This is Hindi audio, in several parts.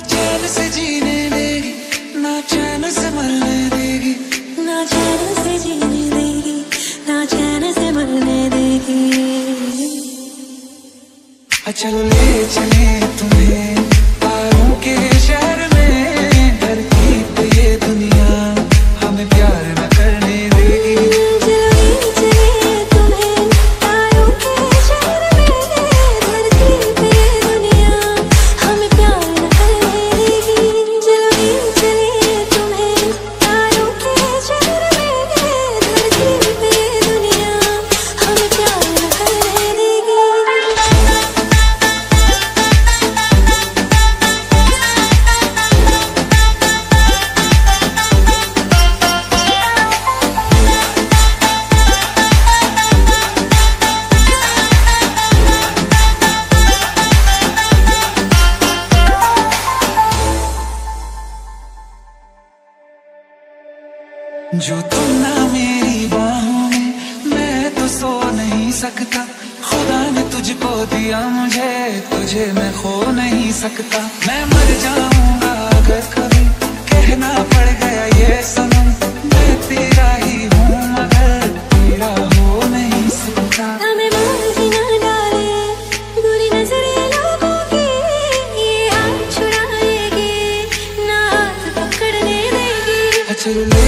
चैन से जीने देगी ना चैन से मरने देगी। ना चैन से जीने देगी ना से मरने देगी। चलो ले चले तुम्हें। जो तुम ना मेरी बाहों में मैं तो सो नहीं सकता। खुदा ने तुझको दिया मुझे तुझे मैं खो नहीं सकता। मैं मर जाऊँगा अगर कभी कहना पड़ गया ये सनम मैं तेरा ही हूँ मगर तेरा हो नहीं सकता। चलो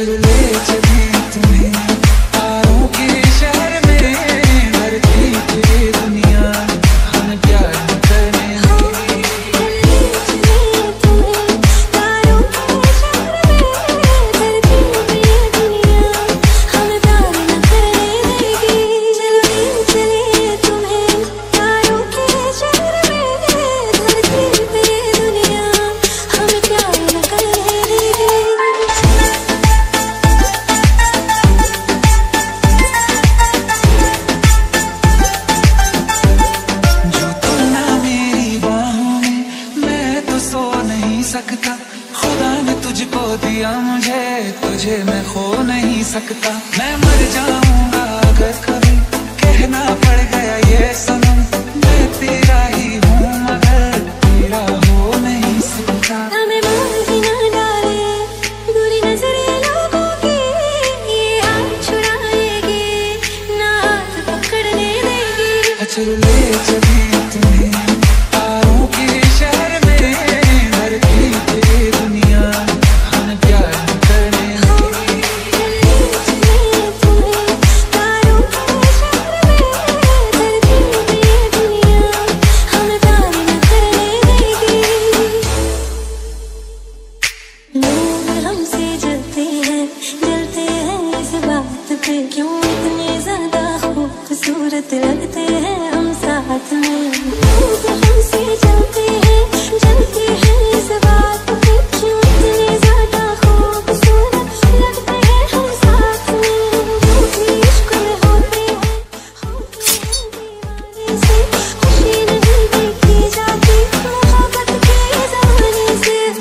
देगी चलो ले चले तुम्हें खुदा ने तुझको दिया मुझे तुझे मैं खो नहीं सकता। मैं मर जाऊँगा अगर कभी। कहना पड़ गया ये सनम मैं तेरा ही हूँ मगर तेरा हो नहीं सकता। चलो ले चले।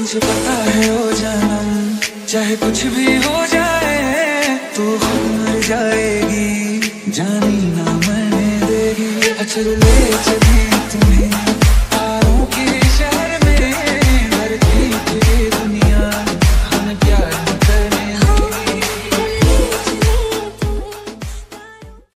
से पता है ओ जानम चाहे कुछ भी हो जाए, तू खुद मर जाएगी। जानी ना मरने देगी चलो चले तुम्हें।